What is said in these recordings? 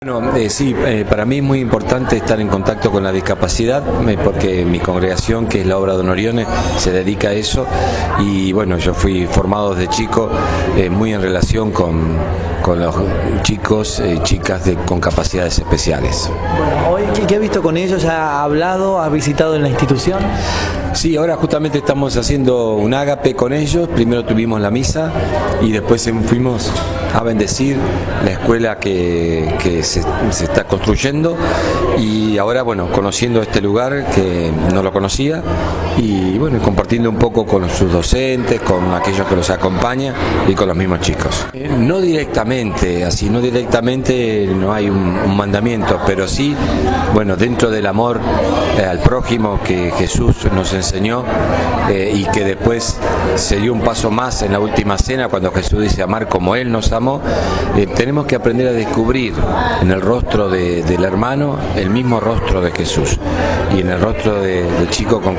Bueno, eh, sí, eh, para mí es muy importante estar en contacto con la discapacidad eh, porque mi congregación, que es la obra de Honorione, se dedica a eso. Y bueno, yo fui formado desde chico muy en relación con, los chicos y chicas con capacidades especiales. Bueno, hoy, ¿qué, ha visto con ellos? ¿Ha hablado? ¿Ha visitado en la institución? Sí, ahora justamente estamos haciendo un ágape con ellos. Primero tuvimos la misa y después fuimos a bendecir la escuela que, se, está construyendo y ahora, bueno, conociendo este lugar que no lo conocía y bueno, compartiendo un poco con sus docentes, con aquellos que los acompañan y con los mismos chicos. Eh, no directamente, así, no directamente no hay un, mandamiento, pero sí, bueno, dentro del amor eh, al prójimo que Jesús nos enseñó eh, y que después se dio un paso más en la última cena cuando Jesús dice amar como Él nos amó, tenemos que aprender a descubrir en el rostro del hermano el mismo rostro de Jesús y en el rostro del chico con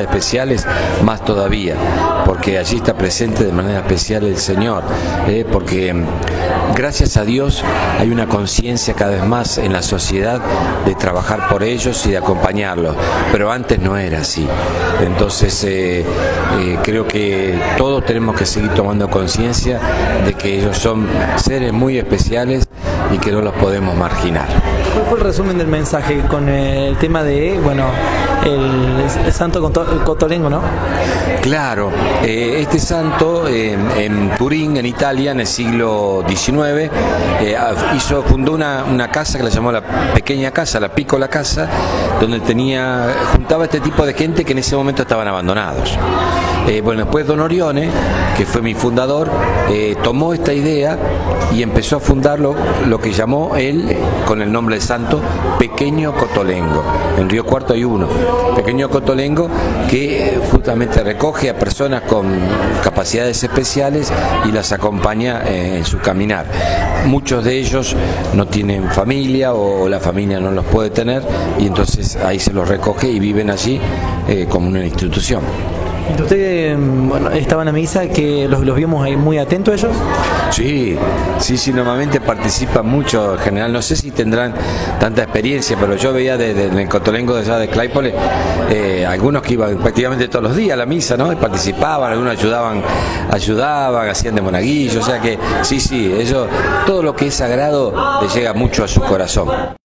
especiales más todavía, porque allí está presente de manera especial el Señor, eh, porque mm, gracias a Dios hay una conciencia cada vez más en la sociedad de trabajar por ellos y de acompañarlos, pero antes no era así. Entonces eh, creo que todos tenemos que seguir tomando conciencia de que ellos son seres muy especiales y que no los podemos marginar. ¿Cuál fue el resumen del mensaje con el tema de, bueno, el, santo Cotolengo, ¿no? Claro, eh, este santo en Turín, en Italia, en el siglo XIX, eh, hizo, fundó una, casa que la llamó la pequeña casa, la piccola casa, donde tenía, juntaba este tipo de gente que en ese momento estaban abandonados. Eh, bueno, después Don Orione, que fue mi fundador, eh, tomó esta idea y empezó a fundarlo, lo que llamó él, con el nombre de santo, Pequeño Cotolengo. En Río Cuarto hay uno, Pequeño Cotolengo, que justamente recoge a personas con capacidades especiales y las acompaña eh, en su caminar. Muchos de ellos no tienen familia o la familia no los puede tener y entonces ahí se los recoge y viven allí como una institución. ¿Usted bueno, estaba en la misa que los, los vimos ahí muy atentos ellos? Sí, sí, sí, normalmente participan mucho en general. No sé si tendrán tanta experiencia, pero yo veía desde el Cotolengo de allá de Claypole eh, algunos que iban prácticamente todos los días a la misa, ¿no? participaban, algunos ayudaban, ayudaban, hacían de monaguillo, o sea que sí, sí, ellos, todo lo que es sagrado les llega mucho a su corazón.